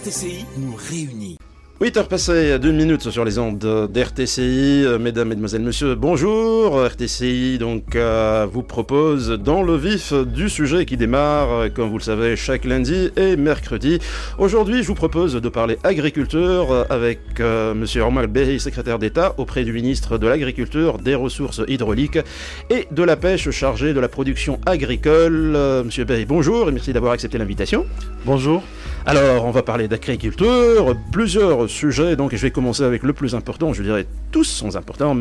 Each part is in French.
RTCI nous réunit. 8 heures passées d'une minute sur les ondes d'RTCI. Euh, mesdames, Mesdemoiselles, Messieurs, bonjour. RTCI donc euh, vous propose dans le vif du sujet qui démarre, euh, comme vous le savez, chaque lundi et mercredi. Aujourd'hui, je vous propose de parler agriculture avec Monsieur Omar Behi, secrétaire d'État auprès du ministre de l'Agriculture, des Ressources hydrauliques et de la pêche chargé de la production agricole. Monsieur Behi, bonjour et merci d'avoir accepté l'invitation. Bonjour. Alors, on va parler d'agriculture, plusieurs sujets, donc je vais commencer avec le plus important, je dirais tous sont importants,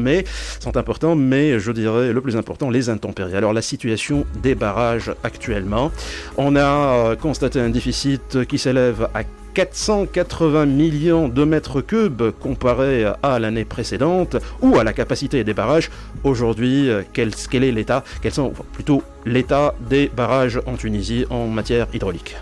mais je dirais le plus important, les intempéries. Alors la situation des barrages actuellement, on a euh, constaté un déficit qui s'élève à 480 millions de mètres cubes comparé à l'année précédente ou à la capacité des barrages. Aujourd'hui, euh, quel est l'état Quels sont plutôt l'état des barrages en Tunisie en matière hydraulique?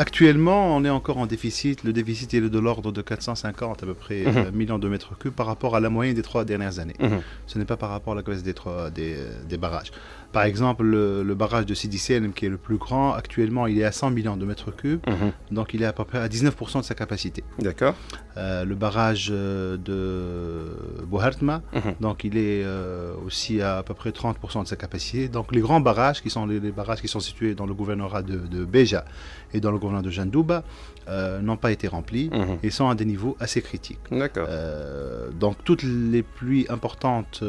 Actuellement, on est encore en déficit. Le déficit est de l'ordre de 450 à peu près mhm. euh, millions de mètres cubes par rapport à la moyenne des trois dernières années. Mhm. Ce n'est pas par rapport à la capacité des, des barrages. Par exemple, le, barrage de Sidi qui est le plus grand, actuellement, il est à 100 millions de mètres cubes. Mhm. Donc, il est à peu près à 19% de sa capacité. D'accord. Euh, le barrage euh, de Bouhartma, mhm. donc, il est euh, aussi à à peu près 30% de sa capacité. Donc, les grands barrages, qui sont les, barrages qui sont situés dans le gouvernorat de, de Béja et dans le gouvernorat de Jandouba, n'ont pas été remplis mhm. et sont à des niveaux assez critiques. D'accord. donc, toutes les pluies importantes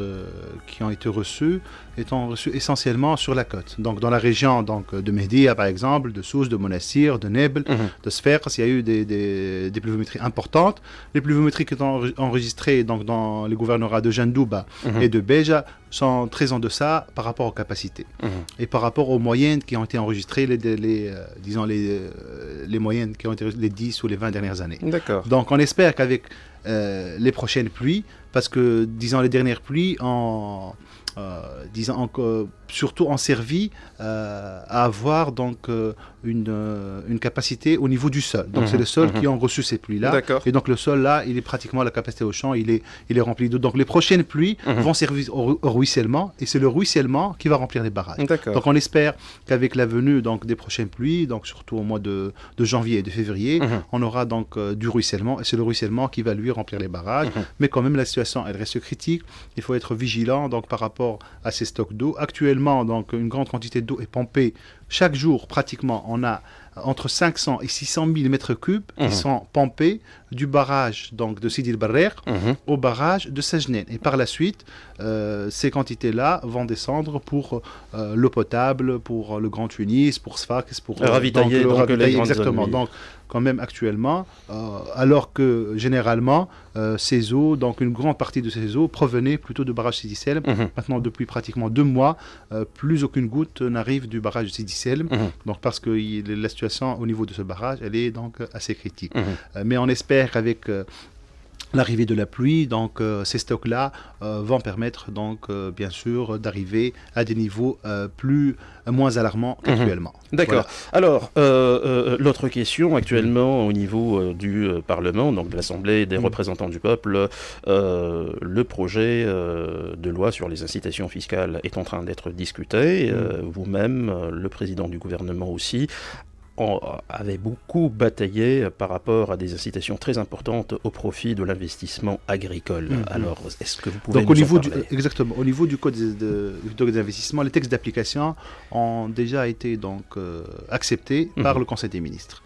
qui ont été reçues étant reçues essentiellement sur la côte. Donc dans la région donc, de Mehdia par exemple, de Sousse, de Monastir, de Nebel, mhm. de Sfers, il y a eu des, des, pluviométries importantes. Les pluviométries qui sont enregistrées donc, dans les gouvernorats de Jandouba mhm. et de Beja sont très en deçà par rapport aux capacités mhm. et par rapport aux moyennes qui ont été enregistrées, les, les euh, disons les, euh, les moyennes qui ont été les 10 ou les 20 dernières années. D'accord. Donc on espère qu'avec euh, les prochaines pluies, parce que disons les dernières pluies en euh, disons, surtout en servi euh, à avoir donc euh, une, une, capacité au niveau du sol. Donc c'est le sol mhm. qui a reçu ces pluies-là. Et donc le sol là, il est pratiquement la capacité au champ, il est, il est rempli d'eau. Donc les prochaines pluies mhm. vont servir au, ruissellement et c'est le ruissellement qui va remplir les barrages. Donc on espère qu'avec la venue donc des prochaines pluies, donc surtout au mois de, de janvier et de février, mhm. on aura donc du ruissellement et c'est le ruissellement qui va lui remplir les barrages. Mais quand même la situation elle reste critique. Il faut être vigilant donc par rapport à ces stocks d'eau. Actuellement, donc, une grande quantité d'eau est pompée. Chaque jour, pratiquement, on a entre 500 et 600 000 mètres cubes qui mhm. sont pompés du barrage donc de Sidi Barrer mhm. au barrage de Sajnen. Et par la suite, euh, ces quantités-là vont descendre pour euh, l'eau potable, pour le Grand Tunis, pour Sfax, pour euh, ravitailler, donc, les exactement. Donc, quand même actuellement, alors que généralement, ces eaux, donc une grande partie de ces eaux provenaient plutôt du barrage Sidi Selm. Mhm. Maintenant, depuis pratiquement deux mois, plus aucune goutte n'arrive du barrage de Sidi Selm. Donc, parce que la situation au niveau de ce barrage, elle est donc assez critique. mais on espère qu'avec euh, l'arrivée de la pluie, donc euh, ces stocks-là euh, vont permettre donc bien sûr d'arriver à des niveaux plus moins alarmants mhm. qu'actuellement. D'accord. Alors l'autre question actuellement au niveau du Parlement, donc de l'Assemblée des mhm. représentants du peuple, le projet de loi sur les incitations fiscales est en train d'être discuté. Mhm. Vous-même, le président du gouvernement aussi, avait beaucoup bataillé par rapport à des incitations très importantes au profit de l'investissement agricole. Mm-hmm. Alors, est-ce que vous pouvez Donc, au niveau du, exactement, au niveau du code des investissements, les textes d'application ont déjà été donc euh, acceptés par mm-hmm. le Conseil des ministres.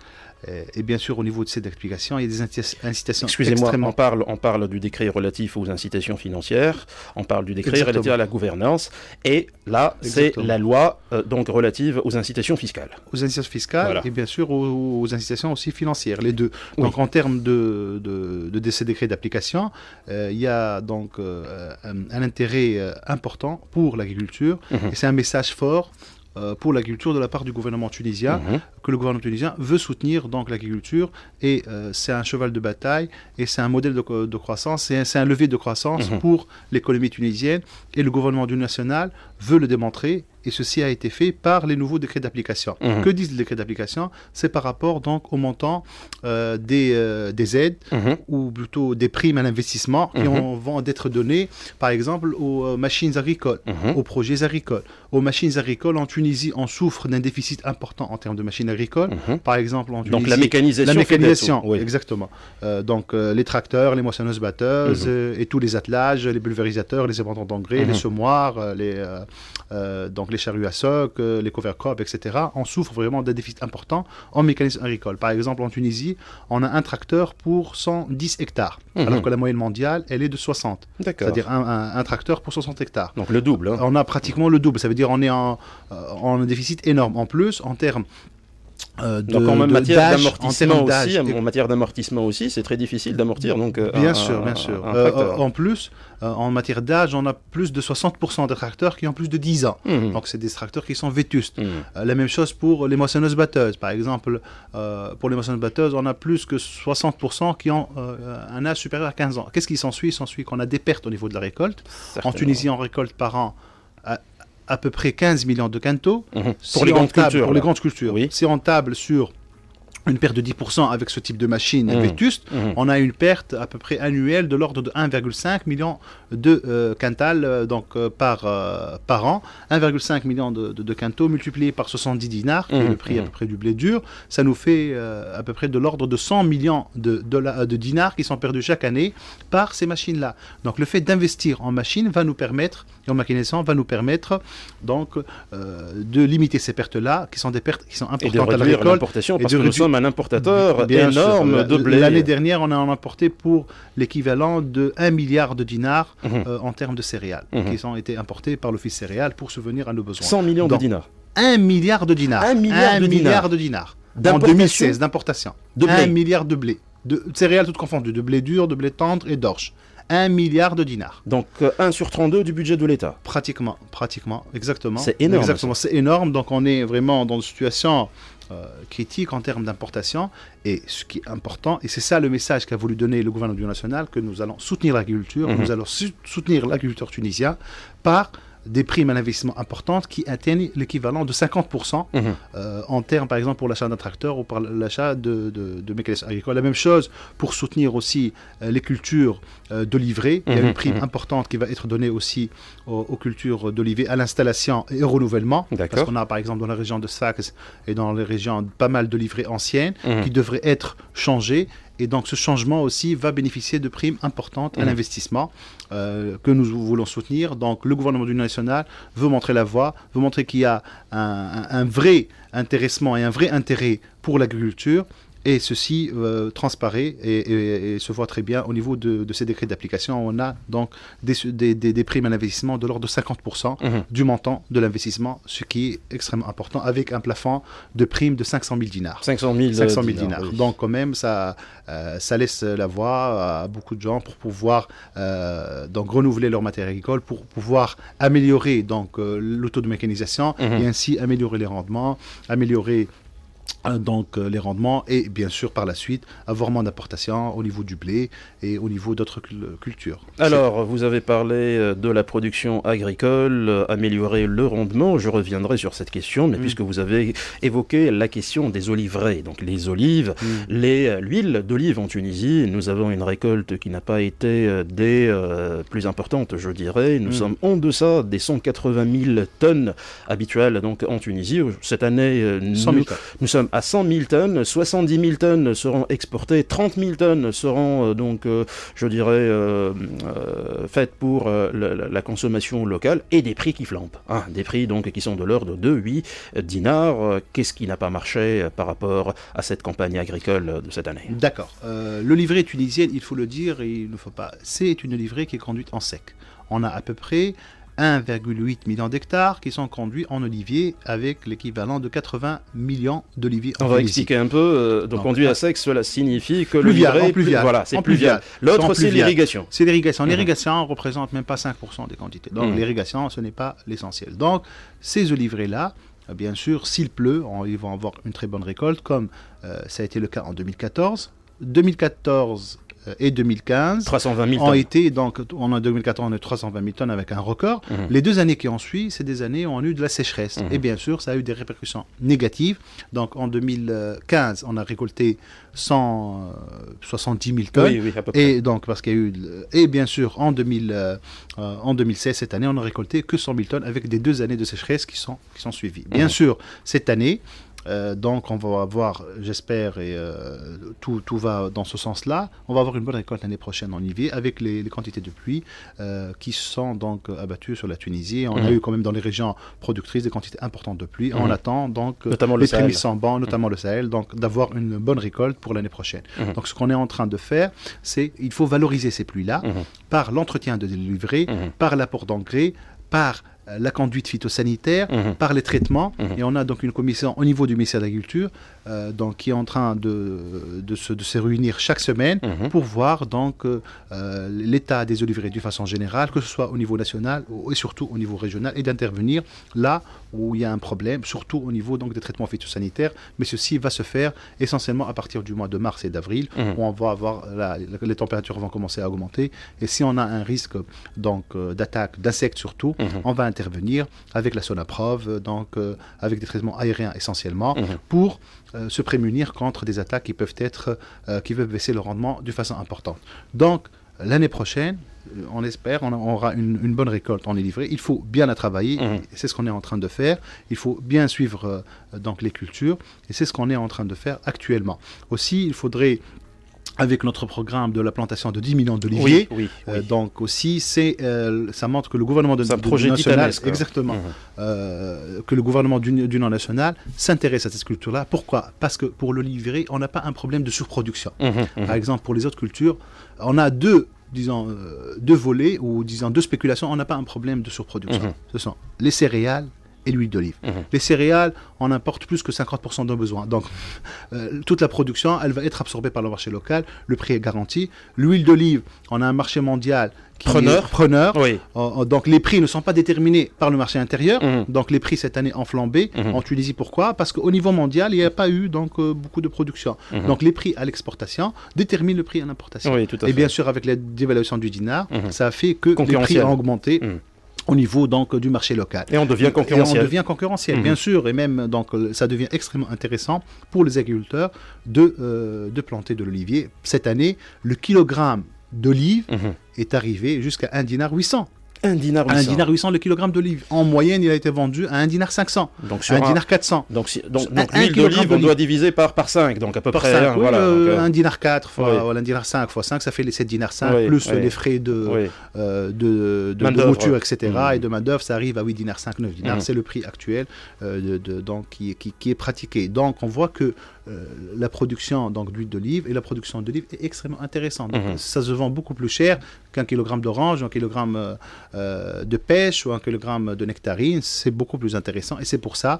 Et bien sûr, au niveau de cette explication, il y a des incitations Excusez-moi, on, parle, on parle du décret relatif aux incitations financières, on parle du décret relatif à la gouvernance, et là, c'est la loi euh, donc relative aux incitations fiscales. Aux incitations fiscales et bien sûr aux, incitations aussi financières, les deux. Donc en termes de, de, ces décrets d'application, euh, il y a donc euh, un, intérêt important pour l'agriculture, mhm. et c'est un message fort euh, pour l'agriculture de la part du gouvernement tunisien, mhm. que le gouvernement tunisien veut soutenir donc l'agriculture et euh, c'est un cheval de bataille et c'est un modèle de, croissance, c'est un, levier de croissance mhm. pour l'économie tunisienne et le gouvernement du national veut le démontrer et ceci a été fait par les nouveaux décrets d'application. Mhm. Que disent les décrets d'application? C'est par rapport donc au montant euh, des, euh, des aides Mhm. ou plutôt des primes à l'investissement qui Mhm. en- vont être données, par exemple, aux euh, machines agricoles, aux projets agricoles. Aux machines agricoles, en Tunisie, on souffre d'un déficit important en termes de machines agricoles. Par exemple, en Tunisie, Donc la mécanisation. la mécanisation, oui. exactement. Donc les tracteurs, les moissonneuses-batteuses Mhm. euh, et tous les attelages, les pulvérisateurs, les ébandants d'engrais, les semoirs, les, donc les charrues à soc, euh, les cover crops, etc. On souffre vraiment d'un déficit important en mécanisme agricole. Par exemple, en Tunisie, on a un tracteur pour 110 hectares, Mhm. alors que la moyenne mondiale, elle est de 60. D'accord. C'est-à-dire un, un- un tracteur pour 60 hectares. Donc le double. hein. On a pratiquement le double. Ça veut dire on est en, euh, en un déficit énorme. En plus, en termes euh, de, Donc en de- matière d'amortissement aussi, en matière d'amortissement aussi, c'est très difficile d'amortir. Donc euh, Bien un- sûr, un- bien sûr. un Euh, tracteur. en plus, euh, en matière d'âge, on a plus de 60% des tracteurs qui ont plus de 10 ans. Mhm. Donc, c'est des tracteurs qui sont vétustes. Euh, la même chose pour les moissonneuses batteuses. Par exemple, euh, pour les moissonneuses batteuses, on a plus que 60% qui ont euh, un âge supérieur à 15 ans. Qu'est-ce qui s'ensuit? Il s'ensuit qu'on a des pertes au niveau de la récolte. En. Tunisie, on récolte par an à, peu près 15 millions de quintaux. Mhm. Pour les grandes table- cultures. Pour les grandes cultures. Oui. Si on table sur une perte de 10% avec ce type de machine Mhm. vétuste, Mhm. on a une perte à peu près annuelle de l'ordre de 1,5 million de euh, quintals euh, donc, euh, par, euh, par an. 1,5 million de, de, de quintaux multiplié par 70 dinars, qui est Mhm, le prix à mhm. peu près du blé dur, ça nous fait euh, à peu près de l'ordre de 100 millions de, dollars- de dinars qui sont perdus chaque année par ces machines-là. Donc le fait d'investir en machines va nous permettre, et en machinisation, va nous permettre donc euh, de limiter ces pertes-là, qui sont des pertes qui sont Et de importantes à la récolte. et parce de que nous réduire- un importateur Bien sûr. énorme de blé. L'année dernière, on a en importé pour l'équivalent de 1 milliard de dinars Mhm. euh, en termes de céréales, Mhm. qui ont été importés par l'Office céréales pour subvenir à nos besoins. 100 millions de dinars. 1 milliard de dinars. Un milliard de dinars. de dinars. En D'importation 2016, d'importation. de blé. 1 milliard de blé. De céréales toutes confondues, de blé dur, de blé tendre et d'orge. 1 milliard de dinars. Donc euh, 1 sur 32 du budget de l'État. Pratiquement, pratiquement, exactement. C'est énorme, Exactement, c'est énorme. Donc on est vraiment dans une situation euh, critique en termes d'importation. Et ce qui est important, et c'est ça le message qu'a voulu donner le gouvernement du national, que nous allons soutenir l'agriculture, Mhm. nous allons soutenir l'agriculteur tunisien par des primes à l'investissement importantes qui atteignent l'équivalent de 50% Mhm. euh, en termes, par exemple, pour l'achat d'un tracteur ou pour l'achat de, de, de mécanismes agricoles. La même chose pour soutenir aussi euh, les cultures euh, d'oliviers. Il y a Mhm, une prime mhm. importante qui va être donnée aussi aux, aux cultures d'oliviers à l'installation et au renouvellement. Parce qu'on a, par exemple, dans la région de Sfax et dans les régions, pas mal d'oliviers anciennes Mhm. qui devraient être changées. Et donc, ce changement aussi va bénéficier de primes importantes à Mhm. l'investissement euh, que nous voulons soutenir. Donc, le gouvernement du national veut montrer la voie, veut montrer qu'il y a un, un- un vrai intéressement et un vrai intérêt pour l'agriculture. Et ceci euh, transparaît et, et- et se voit très bien au niveau de, de ces décrets d'application. On a donc des, des- des- des primes à l'investissement de l'ordre de 50% Mhm. du montant de l'investissement, ce qui est extrêmement important, avec un plafond de primes de 500 000 dinars. 500 000, 500 000 dinars. dinars. oui. Donc quand même, ça, euh, ça laisse la voie à beaucoup de gens pour pouvoir euh, donc renouveler leur matériel agricole, pour pouvoir améliorer donc euh, le taux de mécanisation Mhm. et ainsi améliorer les rendements, améliorer donc euh, les rendements et bien sûr par la suite avoir moins d'importation au niveau du blé et au niveau d'autres cul- cultures. Alors, vous avez parlé euh, de la production agricole, euh, améliorer le rendement. Je reviendrai sur cette question, mais Mm. puisque vous avez évoqué la question des oliveraies, donc les olives, Mm. les, euh, l'huile d'olive en Tunisie, nous avons une récolte qui n'a pas été euh, des euh, plus importantes, je dirais. Nous Mm. sommes en deçà des 180 000 tonnes habituelles donc en Tunisie. Cette année, euh, 100 nous, 000 tonnes. nous sommes à 100 000 tonnes, 70 000 tonnes seront exportées, 30 000 tonnes seront euh, donc, euh, je dirais, euh, faites pour la, consommation locale et des prix qui flambent. hein, des prix donc qui sont de l'ordre de 8 dinars. Qu'est-ce qui n'a pas marché par rapport à cette campagne agricole de cette année? D'accord. Le livret tunisien, il faut le dire, il ne faut pas. C'est une livrée qui est conduite en sec. On a à peu près 1,8 million d'hectares qui sont conduits en olivier avec l'équivalent de 80 millions d'oliviers en On va expliquer un peu. euh, donc, Donc, conduit ah. à sec, cela signifie que le Pluvial, livret, en pluvial, voilà, c'est pluvial. L'autre, c'est l'irrigation. C'est l'irrigation. Mhm. L'irrigation ne représente même pas 5% des quantités. Donc Mhm. l'irrigation, ce n'est pas l'essentiel. Donc ces olivrés-là, euh, bien sûr, s'il pleut, on- ils vont avoir une très bonne récolte, comme euh, ça a été le cas en 2014. 2014, et 2015 320 000 ont tonnes. été, donc en 2014, on est 320 000 tonnes avec un record. Mhm. Les deux années qui ont suivi, c'est des années où on a eu de la sécheresse. Mhm. Et bien sûr, ça a eu des répercussions négatives. Donc en 2015, on a récolté 170 000 tonnes. Oui, oui, à peu près. Et donc, parce qu'il y a eu. Et bien sûr, en, 2000, euh, euh, en 2016, cette année, on a récolté que 100 000 tonnes avec des deux années de sécheresse qui sont, qui sont suivies. Bien Mhm. sûr, cette année, euh, donc on va avoir, j'espère, et euh, tout, tout va dans ce sens-là, on va avoir une bonne récolte l'année prochaine en Olivier avec les, les quantités de pluie euh, qui sont donc abattues sur la Tunisie. On a Mhm. eu quand même dans les régions productrices des quantités importantes de pluie. On Mhm. attend donc Notamment le les Sahel. prémices sont bons, notamment le Sahel, donc d'avoir une bonne récolte pour l'année prochaine. Mhm. Donc ce qu'on est en train de faire, c'est il faut valoriser ces pluies-là Mhm. par l'entretien de Mhm. par l'apport d'engrais, par la conduite phytosanitaire, Mhm. par les traitements. Mhm. Et on a donc une commission au niveau du ministère de l'Agriculture euh, donc, qui est en train de, de, se, de se réunir chaque semaine Mhm. pour voir donc euh, euh, l'état des oliviers d'une façon générale, que ce soit au niveau national ou- et surtout au niveau régional, et d'intervenir là où il y a un problème, surtout au niveau donc des traitements phytosanitaires. Mais ceci va se faire essentiellement à partir du mois de mars et d'avril, Mhm. où on va avoir la- les températures vont commencer à augmenter. Et si on a un risque donc euh, d'attaque d'insectes surtout, Mhm. on va intervenir avec la sonaprove, euh, donc euh, avec des traitements aériens essentiellement, Mhm. pour euh, se prémunir contre des attaques qui peuvent être, qui peuvent baisser le rendement de façon importante. Donc l'année prochaine, on espère, on aura une, une bonne récolte, on est livré. Il faut bien la travailler, Mhm. c'est ce qu'on est en train de faire. Il faut bien suivre euh, donc les cultures, et c'est ce qu'on est en train de faire actuellement. Aussi, il faudrait avec notre programme de la plantation de 10 millions d'oliviers, Oui, oui. euh, oui. donc aussi, c'est, euh, ça montre que le gouvernement de, un projet national, exactement, Mhm. euh, que le gouvernement d'Union nationale s'intéresse à cette culture-là. Pourquoi? Parce que pour l'olivier, on n'a pas un problème de surproduction. Mhm. Par exemple, pour les autres cultures, on a deux, disons, euh, deux volets ou disons deux spéculations. On n'a pas un problème de surproduction. Mhm. Ce sont les céréales et l'huile d'olive. Mhm. Les céréales, on importe plus que 50% de nos besoins. Donc, euh, toute la production, elle va être absorbée par le marché local. Le prix est garanti. L'huile d'olive, on a un marché mondial qui Preneur. est preneur. Oui. Euh, euh, donc les prix ne sont pas déterminés par le marché intérieur. Mhm. Donc les prix cette année ont flambé Mhm. en Tunisie. Pourquoi? Parce qu'au niveau mondial, il n'y a pas eu donc euh, beaucoup de production. Donc les prix à l'exportation déterminent le prix à l'importation. Oui, Et bien sûr, avec la dévaluation du dinar, ça a fait que les prix ont augmenté. Au niveau donc du marché local. Et on devient Et concurrentiel. on devient concurrentiel, Mhm. bien sûr, et même donc ça devient extrêmement intéressant pour les agriculteurs de, euh, de planter de l'olivier. Cette année, le kilogramme d'olive Mhm. est arrivé jusqu'à 1 dinar 800. Un dinar 1 800. dinar 800 le kilogramme d'olive. En moyenne, il a été vendu à 1 dinar 500, Donc sur 1 un- dinar 400. Donc, si- donc, l'huile d'olive, on doit diviser par, par 5, donc à peu Par près. 5, hein, oui, voilà, euh, donc, euh, un dinar 4 fois, oui. voilà, dinar 5 fois 5, ça fait les 7 dinars 5, Oui, plus les frais de, euh, de, de, de Main-d'œuvre. mouture, etc. Mhm. Et de main-d'œuvre, ça arrive à 8 dinars 5, 9 dinars. Mhm. C'est le prix actuel euh, de, de- donc, qui, qui est pratiqué. Donc, on voit que euh, la production donc, d'huile d'olive et la production d'olive est extrêmement intéressante. Donc, Mhm. Ça se vend beaucoup plus cher qu'un kilogramme d'orange, un kilogramme euh, euh, de pêche ou un kilogramme de nectarine. C'est beaucoup plus intéressant. Et c'est pour ça.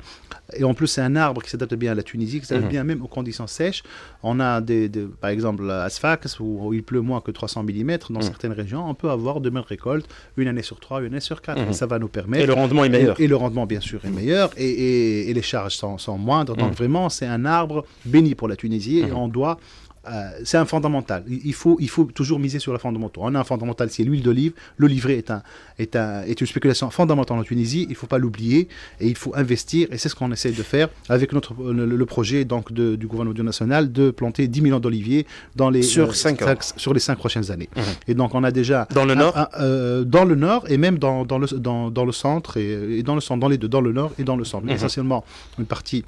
Et en plus, c'est un arbre qui s'adapte bien à la Tunisie, qui s'adapte Mhm. bien même aux conditions sèches. On a, des, des- par exemple, à Sfax, où, il pleut moins que 300 mm dans Mhm. certaines régions, on peut avoir de bonnes récoltes, une année sur trois, une année sur quatre. Mhm. Et ça va nous permettre. Et le rendement est meilleur. Et, et le rendement, bien sûr, est meilleur. Et, et- et les charges sont, sont moindres. Donc, vraiment, c'est un arbre béni pour la Tunisie. Et Mhm. on doit. euh, c'est un fondamental. Il faut, il faut toujours miser sur la fondamentaux. On a un fondamental, c'est l'huile d'olive. L'olivret est, un, est, un, est une spéculation fondamentale en Tunisie. Il ne faut pas l'oublier et il faut investir. Et c'est ce qu'on essaie de faire avec notre, le, le projet donc, de- du gouvernement national de planter 10 millions d'oliviers dans les, Sur cinq ans. cinq- sur les cinq prochaines années. Mhm. Et donc, on a déjà Dans le un- nord euh, dans le nord et même dans, dans le, dans, dans le centre et, et dans le centre, dans les deux, dans le nord et dans le centre. Mais Mhm. essentiellement une partie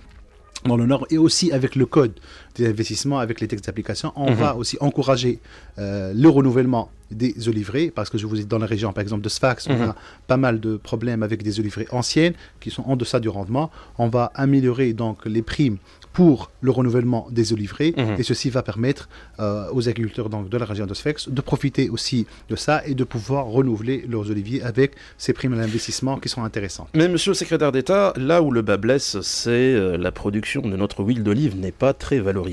dans le nord et aussi avec le code des investissements, avec les textes d'application, on Mhm. va aussi encourager euh, le renouvellement des olivraies parce que je vous ai dit dans la région par exemple de Sfax, on Mhm. a pas mal de problèmes avec des olivraies anciennes qui sont en deçà du rendement. On va améliorer donc les primes pour le renouvellement des olivraies Mhm. et ceci va permettre euh, aux agriculteurs donc, de la région de Sfax de profiter aussi de ça et de pouvoir renouveler leurs oliviers avec ces primes à l'investissement qui sont intéressantes. Mais monsieur le secrétaire d'État, là où le bas blesse, c'est euh, la production de notre huile d'olive n'est pas très valorisée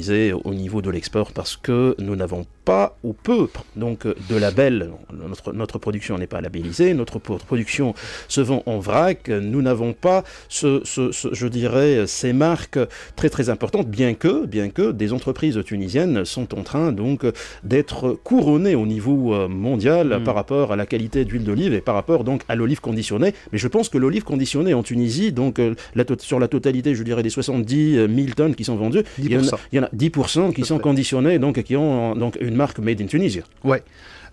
au niveau de l'export parce que nous n'avons pas ou peu donc de label. Notre, notre production n'est pas labellisée, notre production se vend en vrac. Nous n'avons pas, ce, je dirais, ces marques très très importantes, bien que, bien que des entreprises tunisiennes sont en train donc d'être couronnées au niveau euh, mondial mm. par rapport à la qualité d'huile d'olive et par rapport donc à l'olive conditionnée. Mais je pense que l'olive conditionnée en Tunisie, donc euh, sur la totalité, je dirais, des 70 000 tonnes qui sont vendues, il y, en a, 10% qui sont conditionnées, donc qui ont donc une marque made in Tunisie. Ouais.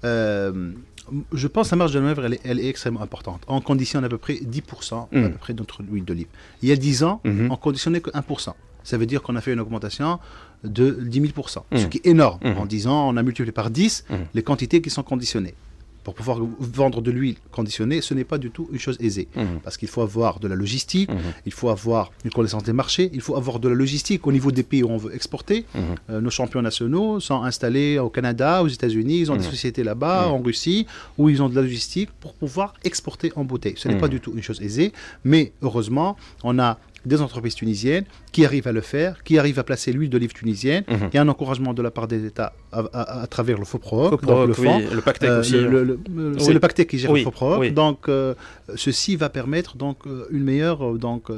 Euh, je pense que la marge de manœuvre, elle, est extrêmement importante. On conditionne à peu près 10% à mm. peu près notre huile d'olive. Il y a 10 ans, mm-hmm. on conditionnait que 1%. Ça veut dire qu'on a fait une augmentation de 10 000%, ce mm. qui est énorme. En 10 ans, on a multiplié par 10 les quantités qui sont conditionnées pour pouvoir vendre de l'huile conditionnée, ce n'est pas du tout une chose aisée. Mhm. Parce qu'il faut avoir de la logistique, mhm. il faut avoir une connaissance des marchés, il faut avoir de la logistique au niveau des pays où on veut exporter. Mhm. Euh, nos champions nationaux sont installés au Canada, aux États-Unis, ils ont des sociétés là-bas, en Russie, où ils ont de la logistique pour pouvoir exporter en bouteille. Ce n'est pas du tout une chose aisée, mais heureusement, on a des entreprises tunisiennes qui arrivent à le faire, qui arrivent à placer l'huile d'olive tunisienne. Mhm. Il y a un encouragement de la part des États à, travers le FOPROC, donc le fonds. le Pactec euh, aussi. Hein. C'est le Pactec qui gère le FOPROC. Donc, euh, ceci va permettre donc, euh, une meilleure donc,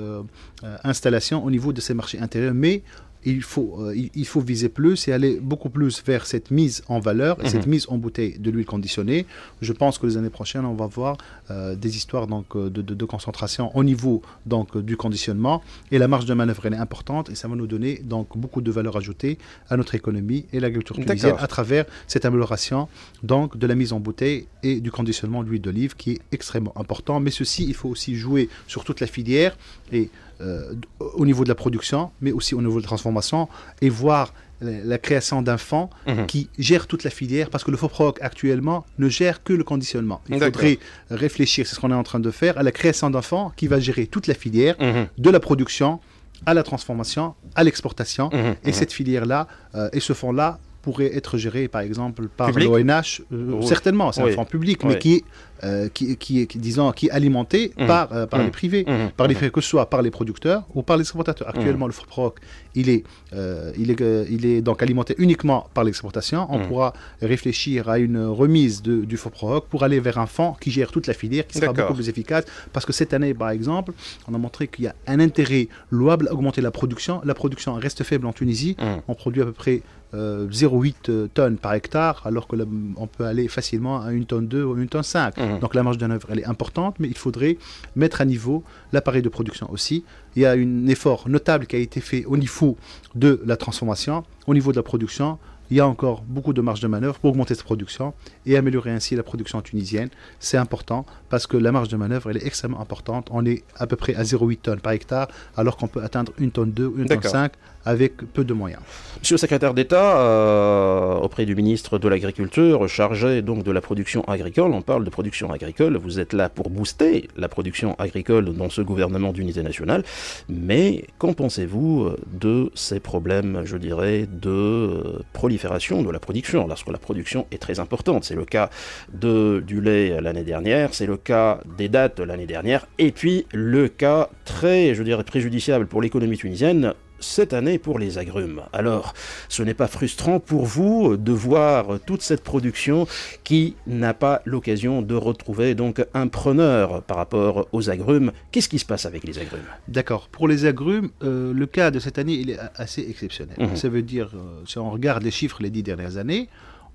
installation au niveau de ces marchés intérieurs. Mais il faut, euh, il, faut viser plus et aller beaucoup plus vers cette mise en valeur et cette mhm. mise en bouteille de l'huile conditionnée. Je pense que les années prochaines, on va voir euh, des histoires donc, euh, de, de, concentration au niveau donc, du conditionnement et la marge de manœuvre est importante et ça va nous donner donc, beaucoup de valeur ajoutée à notre économie et l'agriculture tunisienne à travers cette amélioration donc, de la mise en bouteille et du conditionnement de l'huile d'olive qui est extrêmement important. Mais ceci, il faut aussi jouer sur toute la filière et euh, au niveau de la production, mais aussi au niveau de la transformation, et voir la, création d'un fonds mhm. qui gère toute la filière, parce que le FOPROC actuellement ne gère que le conditionnement. Il faudrait réfléchir, c'est ce qu'on est en train de faire, à la création d'un fonds qui va gérer toute la filière, mhm. de la production à la transformation, à l'exportation, mhm. et cette filière-là, euh, et ce fonds-là, pourrait être géré par exemple par l'ONH, euh, certainement, c'est un fonds public, mais qui est euh, qui, qui, disons, qui est alimenté mmh. par, euh, par les mmh. privés, mmh. par les, que ce soit par les producteurs ou par les exportateurs. Actuellement, le FOPROC, il est, euh, il, est, il est donc alimenté uniquement par l'exportation. On pourra réfléchir à une remise de, du FOPROC pour aller vers un fonds qui gère toute la filière, qui sera beaucoup plus efficace. Parce que cette année, par exemple, on a montré qu'il y a un intérêt louable à augmenter la production. La production reste faible en Tunisie. On produit à peu près 0,8 tonnes par hectare, alors que on peut aller facilement à une tonne 2 ou une tonne 5. Mhm. Donc la marge de manœuvre, elle est importante, mais il faudrait mettre à niveau l'appareil de production aussi. Il y a un effort notable qui a été fait au niveau de la transformation, au niveau de la production. Il y a encore beaucoup de marge de manœuvre pour augmenter cette production et améliorer ainsi la production tunisienne. C'est important parce que la marge de manœuvre, elle est extrêmement importante. On est à peu près à 0,8 tonnes par hectare, alors qu'on peut atteindre une tonne 2 ou une tonne 5 avec peu de moyens. Monsieur le secrétaire d'État, euh, auprès du ministre de l'Agriculture, chargé donc de la production agricole, on parle de production agricole, vous êtes là pour booster la production agricole dans ce gouvernement d'unité nationale, mais qu'en pensez-vous de ces problèmes, je dirais, de prolifération de la production, lorsque la production est très importante? C'est le cas du lait l'année dernière, c'est le cas des dates l'année dernière, et puis le cas très, je dirais, préjudiciable pour l'économie tunisienne, cette année pour les agrumes. Alors, ce n'est pas frustrant pour vous de voir toute cette production qui n'a pas l'occasion de retrouver donc un preneur par rapport aux agrumes. Qu'est-ce qui se passe avec les agrumes? D'accord. Pour les agrumes, euh, le cas de cette année, il est assez exceptionnel. Mhm. Ça veut dire, euh, si on regarde les chiffres les dix dernières années,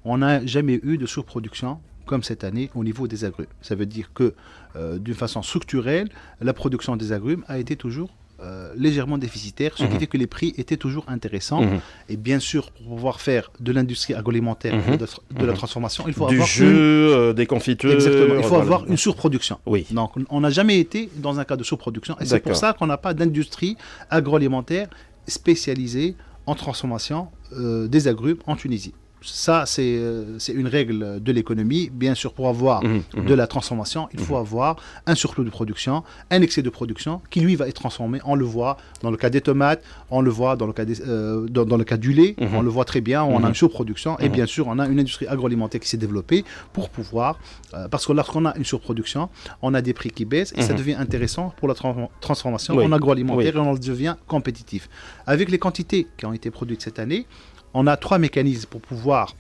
on n'a jamais eu de surproduction comme cette année au niveau des agrumes. Ça veut dire que, euh, d'une façon structurelle, la production des agrumes a été toujours euh, légèrement déficitaire, ce qui mhm. fait que les prix étaient toujours intéressants. Mhm. Et bien sûr, pour pouvoir faire de l'industrie agroalimentaire, mhm. de, la transformation, il faut du avoir jus, euh, des confitures. Exactement. Il faut avoir une surproduction. Oui. Donc, on n'a jamais été dans un cas de surproduction. Et c'est pour ça qu'on n'a pas d'industrie agroalimentaire spécialisée en transformation euh, des agrumes en Tunisie ça, euh, c'est une règle de l'économie. Bien sûr, pour avoir mmh, mmh. de la transformation, il faut mmh. avoir un surplus de production, un excès de production qui, lui, va être transformé. On le voit dans le cas des tomates, on le voit dans le cas, euh, dans, le cas du lait, on le voit très bien, on a une surproduction. Et bien sûr, on a une industrie agroalimentaire qui s'est développée pour pouvoir, euh, parce que lorsqu'on a une surproduction, on a des prix qui baissent et ça devient intéressant pour la transformation en agroalimentaire et on devient compétitif. Avec les quantités qui ont été produites cette année, on a trois mécanismes pour pouvoir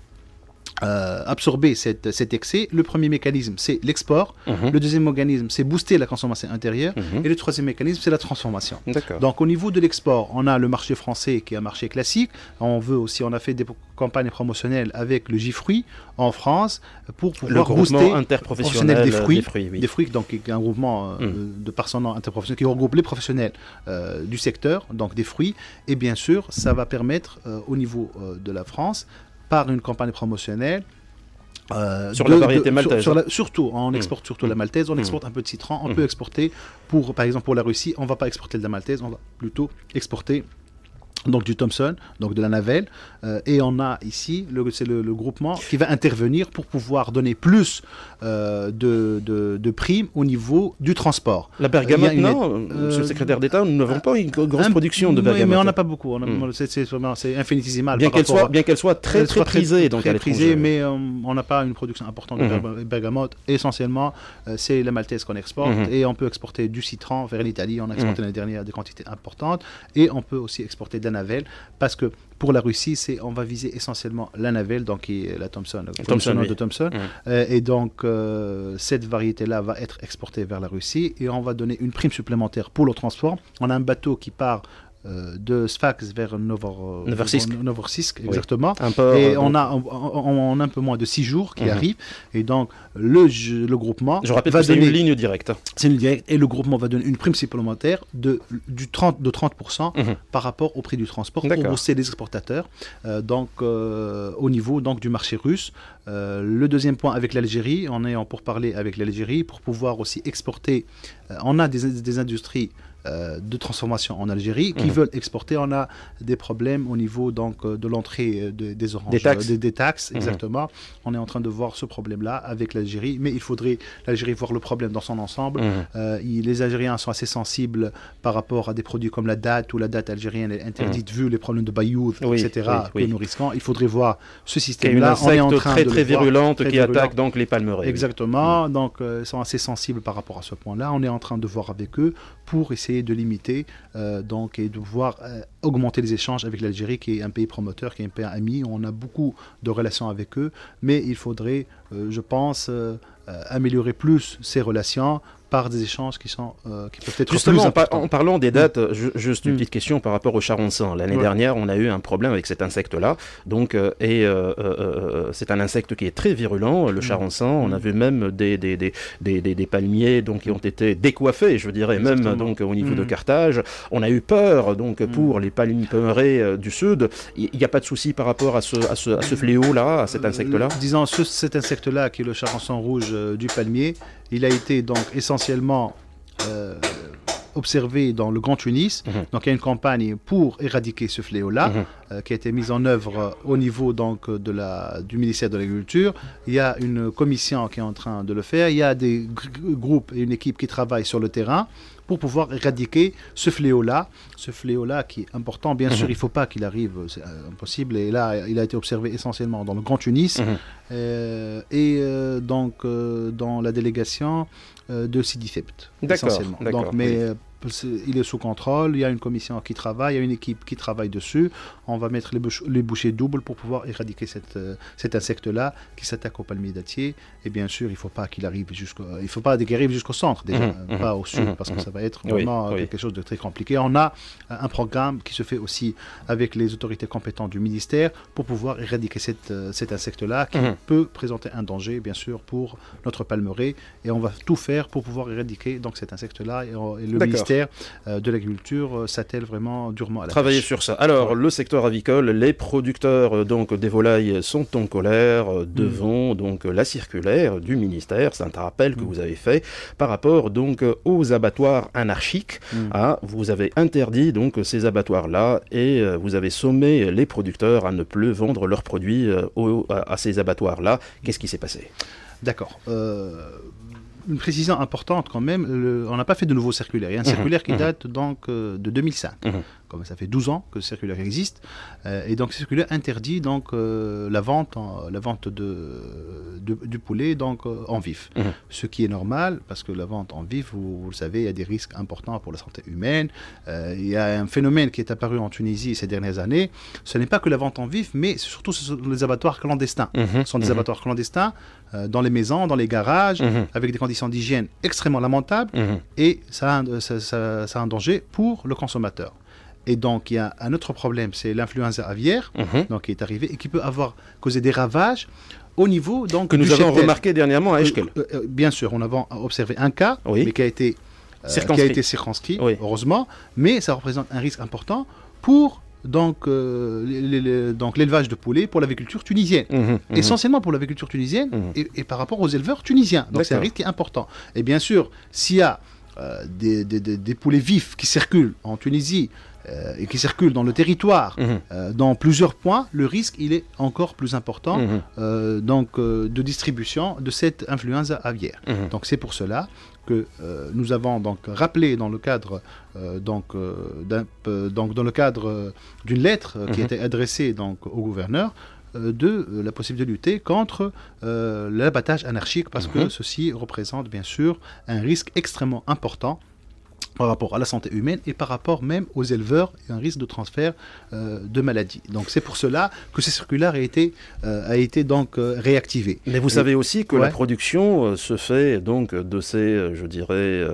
euh, absorber cette, cet excès. Le premier mécanisme, c'est l'export. Mhm. Le deuxième mécanisme, c'est booster la consommation intérieure. Mhm. Et le troisième mécanisme, c'est la transformation. Donc au niveau de l'export, on a le marché français qui est un marché classique. On veut aussi, on a fait des campagnes promotionnelles avec le J-Fruit en France pour Le pouvoir groupement booster interprofessionnel des fruits, oui. des fruits, donc qui est un groupement euh, Mm. de par son nom interprofessionnel qui regroupe les professionnels euh, du secteur, donc des fruits. Et bien sûr, ça va permettre euh, au niveau euh, de la France, par une campagne promotionnelle, euh, Sur la variété maltaise. sur la- surtout, on Mm. exporte surtout la maltaise, on Mm. exporte un peu de citron, on peut exporter pour, par exemple, pour la Russie, on va pas exporter de la maltaise, on va plutôt exporter donc du Thomson, donc de la navelle, Euh, et on a ici, le- c'est le, le groupement qui va intervenir pour pouvoir donner plus euh, de, de, de primes au niveau du transport. La y a une non, aide- Monsieur le euh, secrétaire d'État, nous n'avons pas une grosse Un- production de oui, bergamote. mais on n'a pas beaucoup, on a- Mm. c'est- infinitésimal. bien qu'elle soit, à- bien qu'elle soit très, très soit prisée, donc très prisée, mais euh, on n'a pas une production importante de Mhm. berga- bergamote. Essentiellement, euh, c'est la maltaise qu'on exporte Mhm. et on peut exporter du citron vers l'Italie. On a exporté l'année dernière des quantités importantes et on peut aussi exporter de la navelle parce que pour la Russie, c'est on va viser essentiellement la navelle, donc la nom oui. de Thomson. Mhm. Euh, et donc euh, cette variété-là va être exportée vers la Russie et on va donner une prime supplémentaire pour le transport. On a un bateau qui part de Sfax vers Novor- Novorossiysk. Oui. exactement. Un peu. Et euh, on a un peu moins de six jours qui Mhm. arrivent. Et donc, le, le groupement Je rappelle va que c'est une ligne directe. c'est une direct- et le groupement va donner une prime supplémentaire de, du 30, de 30% Mhm. par rapport au prix du transport pour booster les exportateurs euh, donc, euh, au niveau donc, du marché russe. Euh, le deuxième point avec l'Algérie, on est en pourparler avec l'Algérie pour pouvoir aussi exporter. euh, on a des, des industries euh, de transformation en Algérie qui Mhm. veulent exporter. On a des problèmes au niveau donc, euh, de l'entrée euh, de- des oranges. Des taxes. euh, des, des taxes, Mhm. exactement. On est en train de voir ce problème-là avec l'Algérie, mais il faudrait l'Algérie voir le problème dans son ensemble. Mhm. Euh, il- les Algériens sont assez sensibles par rapport à des produits comme la date ou la date algérienne est interdite vu les problèmes de bayoud. Oui, etc. oui, que nous risquons. Il faudrait voir ce système-là. On est en train très de très virulente très qui virulent. attaque donc les palmeraies. oui. Exactement. Donc, euh, ils sont assez sensibles par rapport à ce point-là. On est en train de voir avec eux pour essayer de limiter euh, donc, et de voir euh, augmenter les échanges avec l'Algérie, qui est un pays promoteur, qui est un pays ami. On a beaucoup de relations avec eux, mais il faudrait, euh, je pense, améliorer plus ces relations par des échanges qui, sont, euh, qui peuvent être Justement, plus en, par- importants. en parlant des dates, ju- juste une Mm. petite question par rapport au charonçon. L'année Ouais. dernière, on a eu un problème avec cet insecte-là. Donc, euh, et euh, euh, euh, c'est un insecte qui est très virulent, le Mm. charonçon. On a Mm. vu même des, des, des, des, des- palmiers donc, qui ont été décoiffés, je dirais, même donc, au niveau de Mm. Carthage. On a eu peur donc, Mm. pour les euh, du Sud. Il n'y a pas de souci par rapport à ce, à ce, à ce fléau-là, à cet Euh, insecte-là? Disons, ce- cet insecte-là, qui est le charançon rouge euh, du palmier, il a été donc essentiellement euh, observé dans le Grand Tunis. Mhm. Donc il y a une campagne pour éradiquer ce fléau-là, Mhm. euh, qui a été mise en œuvre euh, au niveau donc, de la, du ministère de l'Agriculture. Il y a une commission qui est en train de le faire. Il y a des gr- groupes et une équipe qui travaillent sur le terrain pour pouvoir éradiquer ce fléau-là. Ce fléau-là qui est important, bien sûr, Mhm. il ne faut pas qu'il arrive, c'est euh, impossible. Et là, il a été observé essentiellement dans le Grand Tunis Mhm. euh, et euh, donc euh, dans la délégation de Sidi Fept, D'accord, essentiellement. d'accord, Donc, mais oui. Il est sous contrôle, il y a une commission qui travaille, il y a une équipe qui travaille dessus. On va mettre les, bouch- les bouchées doubles pour pouvoir éradiquer cette, euh, cet insecte-là qui s'attaque au palmier dattier. Et bien sûr, il ne faut pas qu'il arrive jusqu'au, il faut pas qu'il arrive jusqu'au centre déjà, Mhm, euh, pas au sud, mhm, parce que ça va être vraiment euh, oui. quelque chose de très compliqué. On a euh, un programme qui se fait aussi avec les autorités compétentes du ministère pour pouvoir éradiquer cette, euh, cet insecte-là qui peut présenter un danger, bien sûr, pour notre palmeraie. Et on va tout faire pour pouvoir éradiquer donc, cet insecte-là. Et, le D'accord. Ministère euh, de l'Agriculture euh, s'attelle vraiment durement à la Travailler sur ça. Alors, le secteur avicole, les producteurs euh, donc des volailles sont en colère euh, devant donc la circulaire du ministère. C'est un rappel que Mm. vous avez fait par rapport donc aux abattoirs anarchiques. Mm. Ah, vous avez interdit donc ces abattoirs-là et euh, vous avez sommé les producteurs à ne plus vendre leurs produits au- à, à ces abattoirs-là. Qu'est-ce qui s'est passé? D'accord. Euh, une précision importante quand même, le- on n'a pas fait de nouveau circulaire. Il y a un Mhm, circulaire qui mhm. date donc euh, de 2005. Comme ça fait 12 ans que ce circulaire existe, euh, et donc ce circulaire interdit donc euh, la vente, la vente de, du poulet donc en vif, mhm. ce qui est normal parce que la vente en vif, vous, le savez, il y a des risques importants pour la santé humaine. il y a un phénomène qui est apparu en Tunisie ces dernières années. Ce n'est pas que la vente en vif, mais surtout ce sont les abattoirs clandestins. Mhm. Ce sont des mhm. abattoirs clandestins dans les maisons, dans les garages, avec des conditions d'hygiène extrêmement lamentables, et ça ça, ça, ça a un danger pour le consommateur. Et donc, il y a un autre problème, c'est l'influenza aviaire, mhm. donc, qui est arrivée et qui peut avoir causé des ravages au niveau donc, que nous avons remarqué dernièrement à Eshkel. Euh, euh, bien sûr, on a observé un cas, mais qui a été euh, circonscrit, qui a été circonscrit heureusement, mais ça représente un risque important pour donc l'élevage de poulets pour l'agriculture tunisienne, mhm, mhm. essentiellement pour l'agriculture tunisienne et, par rapport aux éleveurs tunisiens. Donc c'est un risque qui est important. Et bien sûr, s'il y a des, des, des, poulets vifs qui circulent en Tunisie euh, et qui circulent dans le territoire mhm. euh, dans plusieurs points, le risque il est encore plus important mhm. euh, donc de distribution de cette influenza aviaire. Mhm. Donc c'est pour cela que nous avons donc rappelé dans le cadre donc, donc dans le cadre d'une lettre qui était adressée donc au gouverneur de la possibilité de lutter contre l'abattage anarchique parce que ceci représente bien sûr un risque extrêmement important par rapport à la santé humaine et par rapport même aux éleveurs et un risque de transfert euh, de maladies. Donc c'est pour cela que ce circulaire a été, euh, a été donc euh, réactivé. Mais vous savez aussi que la production se fait donc de ces, je dirais,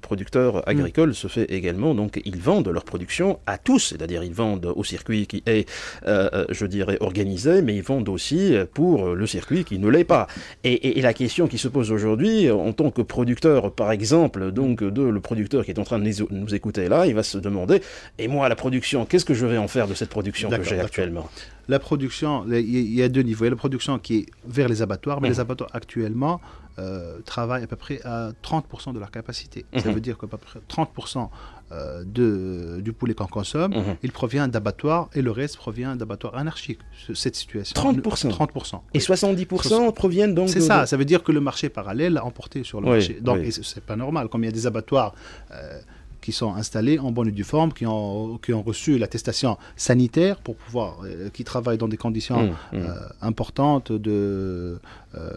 producteurs agricoles se fait également, donc ils vendent leur production à tous, c'est-à-dire ils vendent au circuit qui est, je dirais, organisé, mais ils vendent aussi pour le circuit qui ne l'est pas. Et, et, la question qui se pose aujourd'hui, en tant que producteur par exemple, donc le producteur qui est en train de nous écouter là, il va se demander, et moi la production, qu'est-ce que je vais en faire de cette production que j'ai actuellement La production, il y a deux niveaux. Il y a la production qui est vers les abattoirs, mais les mmh. abattoirs actuellement euh, travaillent à peu près à 30% de leur capacité. Ça mmh. veut dire qu'à peu près 30% euh, de, du poulet qu'on consomme, mmh. il provient d'abattoirs et le reste provient d'abattoirs anarchiques. Cette situation. 30% 30%. Et 70% proviennent donc. C'est ça, ça veut dire que le marché parallèle a emporté sur le marché. Donc, c'est pas normal. Comme il y a des abattoirs. Euh, qui sont installés en bonne et due forme, qui ont, qui ont reçu l'attestation sanitaire pour pouvoir, euh, qui travaillent dans des conditions mmh, mmh. Euh, importantes de, euh,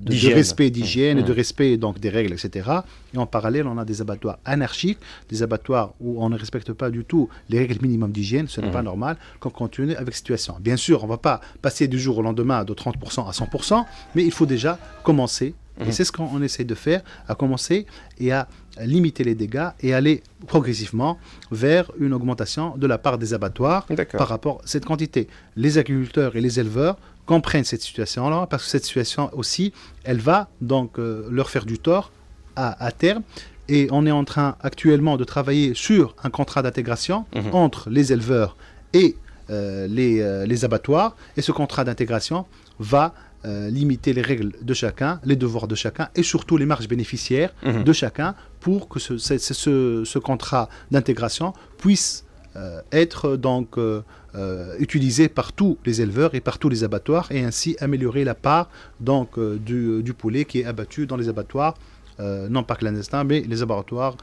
de, respect d'hygiène et de mmh. respect donc des règles, etc. Et en parallèle, on a des abattoirs anarchiques, des abattoirs où on ne respecte pas du tout les règles minimum d'hygiène, ce n'est pas normal qu'on continue avec cette situation. Bien sûr, on ne va pas passer du jour au lendemain de 30% à 100%, mais il faut déjà commencer et c'est ce qu'on essaie de faire, à commencer et à limiter les dégâts et aller progressivement vers une augmentation de la part des abattoirs par rapport à cette quantité. Les agriculteurs et les éleveurs comprennent cette situation-là parce que cette situation aussi, elle va donc euh, leur faire du tort à, terme. Et on est en train actuellement de travailler sur un contrat d'intégration mhm. entre les éleveurs et euh, les, euh, les, abattoirs. Et ce contrat d'intégration va euh, limiter les règles de chacun, les devoirs de chacun et surtout les marges bénéficiaires mhm. de chacun pour que ce, ce, contrat d'intégration puisse euh, être donc euh, utilisé par tous les éleveurs et par tous les abattoirs et ainsi améliorer la part donc du, du poulet qui est abattu dans les abattoirs euh, non pas clandestins, mais les abattoirs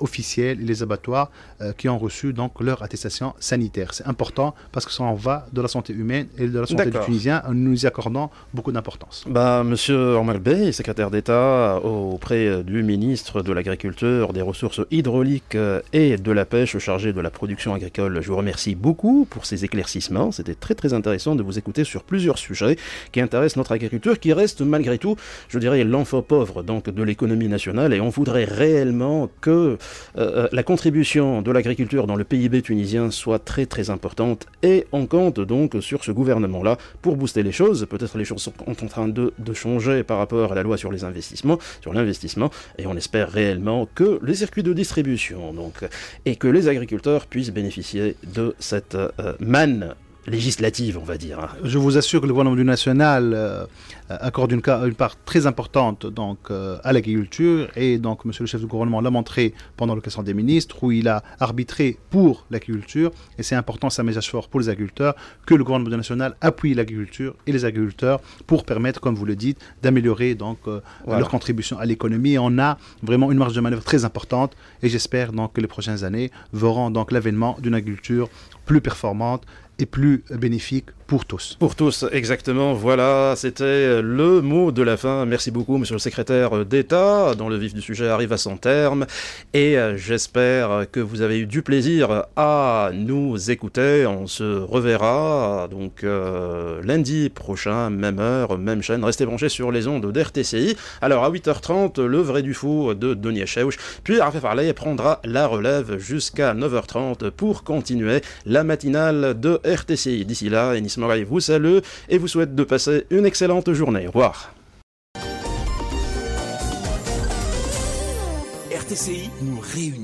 officiels et les abattoirs euh, qui ont reçu donc leur attestation sanitaire. C'est important parce que ça en va de la santé humaine et de la santé du Tunisien. Nous y accordons beaucoup d'importance. Bah, Monsieur Ormal Bey, secrétaire d'État auprès du ministre de l'Agriculture, des Ressources hydrauliques et de la Pêche chargé de la production agricole, je vous remercie beaucoup pour ces éclaircissements. C'était très très intéressant de vous écouter sur plusieurs sujets qui intéressent notre agriculture, qui reste malgré tout, je dirais, l'enfant pauvre donc de l'économie nationale et on voudrait réellement que euh, euh, la contribution de l'agriculture dans le PIB tunisien soit très très importante. Et on compte donc sur ce gouvernement-là pour booster les choses. Peut-être les choses sont en train de, changer par rapport à la loi sur les investissements, sur l'investissement. Et on espère réellement que les circuits de distribution donc et que les agriculteurs puissent bénéficier de cette euh, manne législative, on va dire. Hein. Je vous assure que le gouvernement du national euh, accorde une, une, part très importante donc, euh, à l'agriculture et donc Monsieur le chef du gouvernement l'a montré pendant le question des ministres où il a arbitré pour l'agriculture et c'est important, c'est un message fort pour les agriculteurs que le gouvernement national appuie l'agriculture et les agriculteurs pour permettre, comme vous le dites, d'améliorer donc euh, leur contribution à l'économie. On a vraiment une marge de manœuvre très importante et j'espère donc que les prochaines années verront donc l'avènement d'une agriculture plus performante plus bénéfique pour tous. Pour tous, exactement. Voilà, c'était le mot de la fin. Merci beaucoup, monsieur le secrétaire d'État, dont le vif du sujet arrive à son terme. Et euh, j'espère que vous avez eu du plaisir à nous écouter. On se reverra donc euh, lundi prochain, même heure, même chaîne. Restez branchés sur les ondes d'RTCI. Alors à 8h30, le vrai du fou de Denis Cheuch. Puis Arfé Farley prendra la relève jusqu'à 9h30 pour continuer la matinale de RTCI. D'ici là, Ennis vous salue et vous souhaite de passer une excellente journée. Au revoir. RTCI nous réunit.